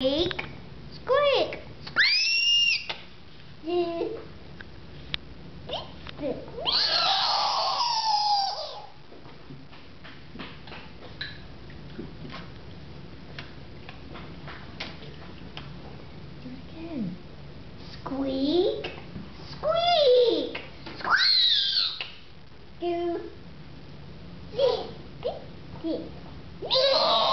Squeak, squeak, squeak. Squeak, squeak, squeak. Do, do, do, do.